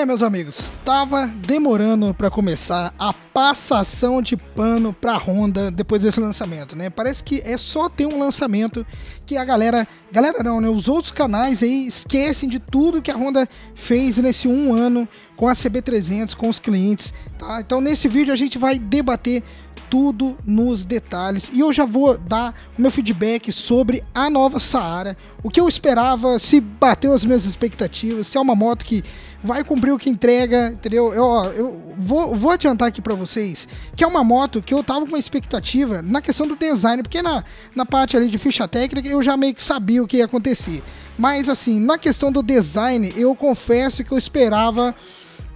É, meus amigos, estava demorando para começar a passação de pano para Honda depois desse lançamento, né? Parece que é só ter um lançamento que a galera, galera não, né? Os outros canais aí esquecem de tudo que a Honda fez nesse um ano com a CB300, com os clientes, tá? Então nesse vídeo a gente vai debater tudo nos detalhes. E eu já vou dar o meu feedback sobre a nova Saara. O que eu esperava, se bateu as minhas expectativas, se é uma moto que vai cumprir o que entrega, entendeu? Eu, eu vou, vou adiantar aqui para vocês que é uma moto que eu tava com uma expectativa na questão do design, porque na, na parte ali de ficha técnica eu já meio que sabia o que ia acontecer. Mas assim, na questão do design, eu confesso que eu esperava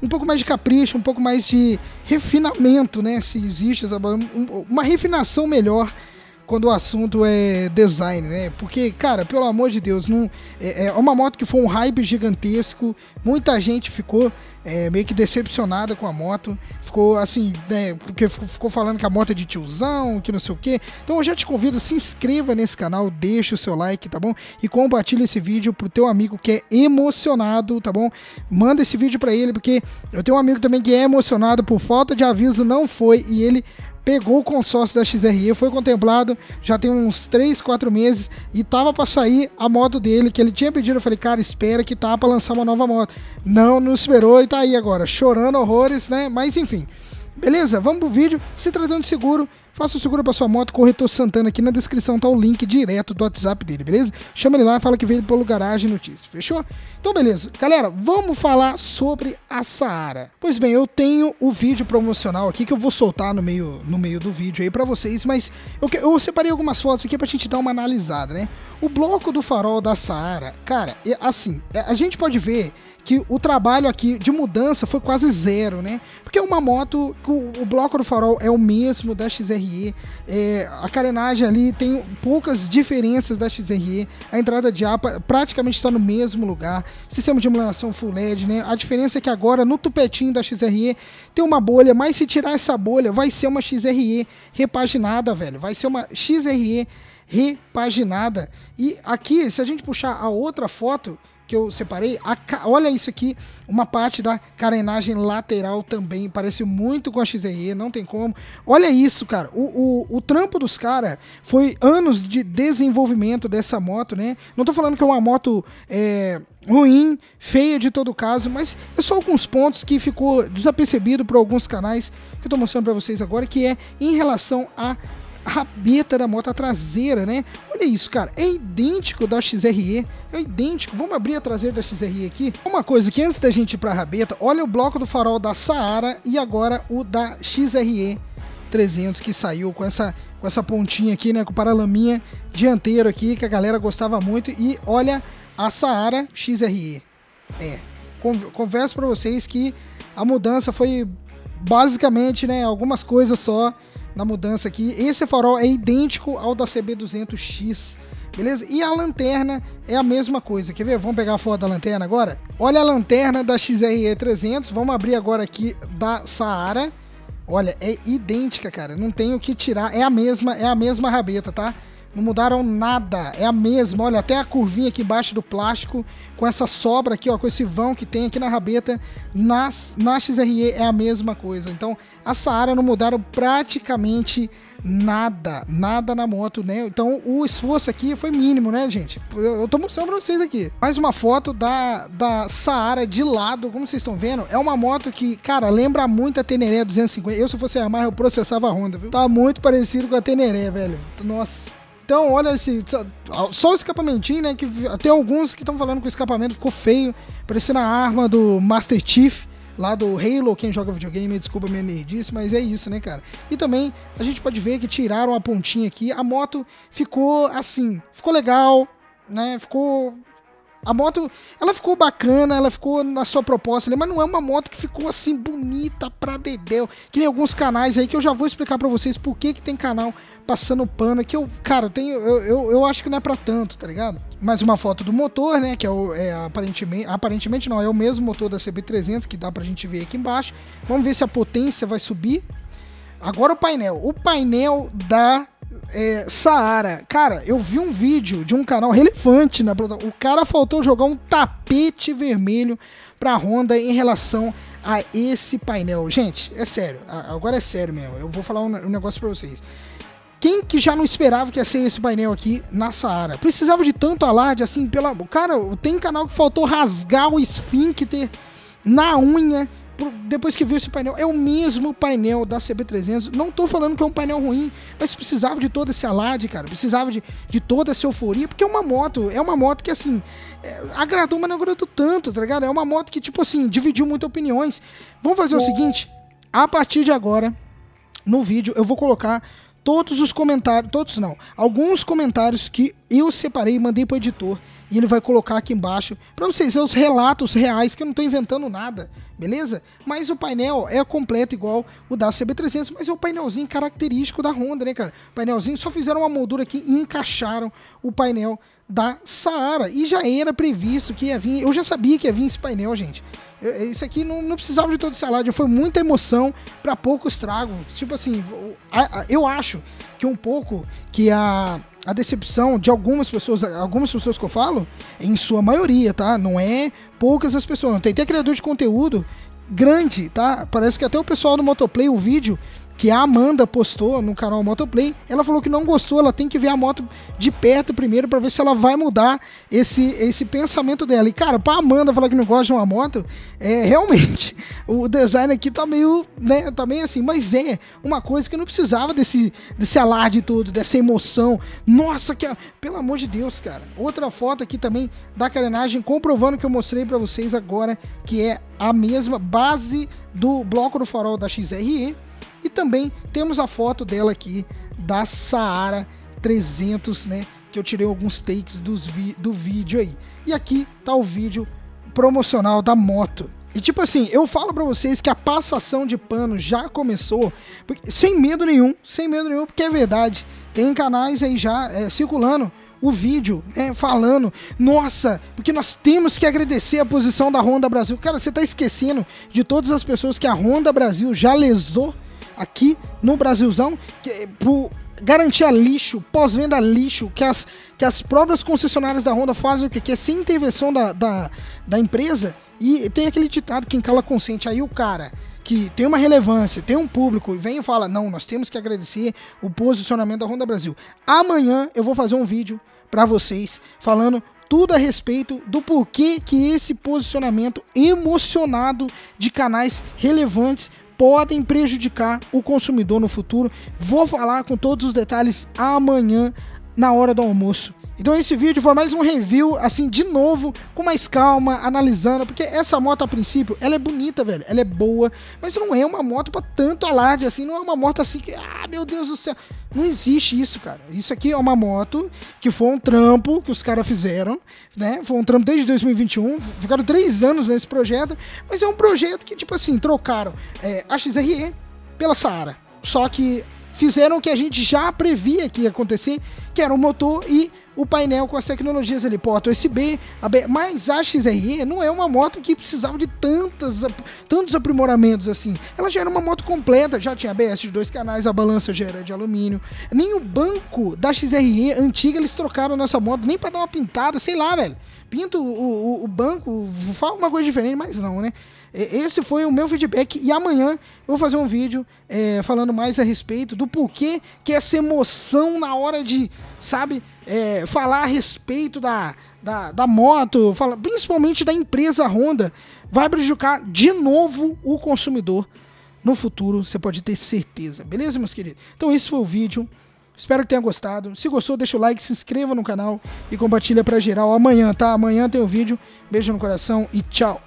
um pouco mais de capricho, um pouco mais de refinamento, né? Se existe uma refinação melhor quando o assunto é design, né? Porque, cara, pelo amor de Deus, não, é, é uma moto que foi um hype gigantesco, muita gente ficou é, meio que decepcionada com a moto, ficou assim, né? Porque ficou falando que a moto é de tiozão, que não sei o que. Então eu já te convido, se inscreva nesse canal, deixa o seu like, tá bom? E compartilha esse vídeo pro teu amigo que é emocionado, tá bom? Manda esse vídeo para ele, porque eu tenho um amigo também que é emocionado por falta de aviso, não foi, e ele pegou o consórcio da XRE, foi contemplado já tem uns 3, 4 meses e tava para sair a moto dele que ele tinha pedido. Eu falei, cara, espera que tá para lançar uma nova moto. Não, não esperou e tá aí agora, chorando horrores, né? Mas enfim. Beleza? Vamos pro vídeo. Se tratando de seguro, faça o seguro para sua moto. Corretor Santana aqui na descrição tá o link direto do WhatsApp dele, beleza? Chama ele lá fala que veio pelo Garagem Notícias, fechou? Então, beleza. Galera, vamos falar sobre a Saara. Pois bem, eu tenho o vídeo promocional aqui que eu vou soltar no meio, no meio do vídeo aí para vocês, mas eu, eu separei algumas fotos aqui pra gente dar uma analisada, né? O bloco do farol da Saara, cara, assim, é, a gente pode ver que o trabalho aqui de mudança foi quase zero, né? Porque é uma moto, o, o bloco do farol é o mesmo da XRE, é, a carenagem ali tem poucas diferenças da XRE, a entrada de ar praticamente está no mesmo lugar, sistema de iluminação full LED, né? A diferença é que agora no tupetinho da XRE tem uma bolha, mas se tirar essa bolha vai ser uma XRE repaginada, velho, vai ser uma XRE repaginada. E aqui, se a gente puxar a outra foto, que eu separei, a, olha isso aqui, uma parte da carenagem lateral também, parece muito com a XRE, não tem como. Olha isso, cara, o, o, o trampo dos caras foi anos de desenvolvimento dessa moto, né? Não tô falando que é uma moto é, ruim, feia de todo caso, mas é só alguns pontos que ficou desapercebido por alguns canais que eu tô mostrando para vocês agora, que é em relação a rabeta da moto, a traseira, né? Olha isso, cara, é idêntico da XRE, é idêntico. Vamos abrir a traseira da XRE aqui. Uma coisa que antes da gente ir pra rabeta, olha o bloco do farol da Saara e agora o da XRE 300 que saiu com essa com essa pontinha aqui, né, com o paralaminha dianteiro aqui que a galera gostava muito e olha a Saara XRE. É, converso para vocês que a mudança foi basicamente, né, algumas coisas só na mudança aqui. Esse farol é idêntico ao da CB200X, beleza? E a lanterna é a mesma coisa. Quer ver? Vamos pegar a foto da lanterna agora? Olha a lanterna da XRE 300. Vamos abrir agora aqui da Saara. Olha, é idêntica, cara. Não tem o que tirar. É a mesma, é a mesma rabeta, tá? Não mudaram nada, é a mesma. Olha, até a curvinha aqui embaixo do plástico, com essa sobra aqui, ó, com esse vão que tem aqui na rabeta, nas, na XRE é a mesma coisa. Então, a Saara não mudaram praticamente nada, nada na moto, né? Então, o esforço aqui foi mínimo, né, gente? Eu, eu tô mostrando pra vocês aqui. Mais uma foto da, da Saara de lado, como vocês estão vendo. É uma moto que, cara, lembra muito a Teneré 250. Eu, se fosse armar, eu processava a Honda, viu? Tá muito parecido com a Teneré, velho. Nossa. Então, olha esse. Só o escapamentinho, né? Que tem alguns que estão falando que o escapamento ficou feio, parecendo a arma do Master Chief, lá do Halo. Quem joga videogame, desculpa minha nerdice, mas é isso, né, cara? E também a gente pode ver que tiraram a pontinha aqui. A moto ficou assim, ficou legal, né? Ficou a moto, ela ficou bacana, ela ficou na sua proposta, mas não é uma moto que ficou assim bonita pra dedéu. Que nem alguns canais aí que eu já vou explicar para vocês por que, que tem canal passando pano. Que eu, cara, tenho, eu, eu, eu acho que não é pra tanto, tá ligado? Mais uma foto do motor, né? Que é, o, é aparentemente, aparentemente não, é o mesmo motor da CB300 que dá pra gente ver aqui embaixo. Vamos ver se a potência vai subir. Agora o painel. O painel da é, Saara. Cara, eu vi um vídeo de um canal relevante na O cara faltou jogar um tapete vermelho pra Honda em relação a esse painel. Gente, é sério. Agora é sério mesmo. Eu vou falar um negócio pra vocês. Quem que já não esperava que ia ser esse painel aqui na Saara? Precisava de tanto alarde assim, pela. Cara, tem canal que faltou rasgar o esfíncter na unha depois que viu esse painel, é o mesmo painel da CB300. Não tô falando que é um painel ruim, mas precisava de todo esse alarde, cara. Precisava de, de toda essa euforia, porque é uma moto, é uma moto que assim, é, agradou, mas não agradou tanto, tá ligado? É uma moto que, tipo assim, dividiu muitas opiniões. Vamos fazer o seguinte: a partir de agora, no vídeo, eu vou colocar todos os comentários, todos não, alguns comentários que eu separei e mandei pro editor e ele vai colocar aqui embaixo para vocês verem os relatos reais que eu não estou inventando nada beleza? Mas o painel é completo igual o da CB300, mas é o painelzinho característico da Honda, né, cara? Painelzinho, só fizeram uma moldura aqui e encaixaram o painel da Saara. E já era previsto que ia vir, eu já sabia que ia vir esse painel, gente. Isso aqui não, não precisava de todo esse alarde, foi muita emoção para pouco estrago. Tipo assim, eu acho que um pouco que a a decepção de algumas pessoas, algumas pessoas que eu falo, em sua maioria, tá? Não é poucas as pessoas. Não tem até criador de conteúdo grande, tá? Parece que até o pessoal do Motoplay, o vídeo, que a Amanda postou no canal Motoplay, ela falou que não gostou, ela tem que ver a moto de perto primeiro para ver se ela vai mudar esse, esse pensamento dela. E cara, pra Amanda falar que não gosta de uma moto, é realmente o design aqui tá meio, né, tá meio assim, mas é uma coisa que não precisava desse desse alarde todo, dessa emoção. Nossa, que pelo amor de Deus, cara. Outra foto aqui também da carenagem comprovando que eu mostrei para vocês agora, que é a mesma base do bloco do farol da XRE e também temos a foto dela aqui da Saara 300, né? Que eu tirei alguns takes dos do vídeo aí. E aqui tá o vídeo promocional da moto. E tipo assim, eu falo para vocês que a passação de pano já começou, porque, sem medo nenhum, sem medo nenhum, porque é verdade. Tem canais aí já é, circulando o vídeo, é, falando, nossa, porque nós temos que agradecer a posição da Honda Brasil. Cara, você tá esquecendo de todas as pessoas que a Honda Brasil já lesou aqui no Brasilzão, que, por garantia lixo, pós-venda lixo, que as, que as próprias concessionárias da Honda fazem o que? Que é sem intervenção da, da, da empresa. E tem aquele ditado, quem cala consente. Aí o cara que tem uma relevância, tem um público, e vem e fala: não, nós temos que agradecer o posicionamento da Honda Brasil. Amanhã eu vou fazer um vídeo para vocês falando tudo a respeito do porquê que esse posicionamento emocionado de canais relevantes podem prejudicar o consumidor no futuro. Vou falar com todos os detalhes amanhã na hora do almoço. Então esse vídeo foi mais um review, assim, de novo, com mais calma, analisando, porque essa moto a princípio, ela é bonita, velho, ela é boa, mas não é uma moto para tanto alarde, assim, não é uma moto assim que, ah, meu Deus do céu, não existe isso, cara. Isso aqui é uma moto que foi um trampo que os caras fizeram, né, foi um trampo desde 2021, ficaram três anos nesse projeto, mas é um projeto que, tipo assim, trocaram é, a XRE pela Saara, só que fizeram o que a gente já previa que ia acontecer, que era o motor e o painel com as tecnologias ali, porta USB, mas a XRE não é uma moto que precisava de tantas, tantos aprimoramentos assim. Ela já era uma moto completa, já tinha ABS de dois canais, a balança já era de alumínio. Nem o banco da XRE antiga eles trocaram nessa moto, nem para dar uma pintada, sei lá, velho. Pinta o, o, o banco, fala uma coisa diferente, mas não, né? Esse foi o meu feedback e amanhã eu vou fazer um vídeo é, falando mais a respeito do porquê que essa emoção na hora de, sabe, é, falar a respeito da, da, da moto, fala, principalmente da empresa Honda, vai prejudicar de novo o consumidor no futuro, você pode ter certeza, beleza, meus queridos? Então esse foi o vídeo. Espero que tenha gostado. Se gostou, deixa o like, se inscreva no canal e compartilha para geral. Amanhã, tá? Amanhã tem o vídeo. Beijo no coração e tchau.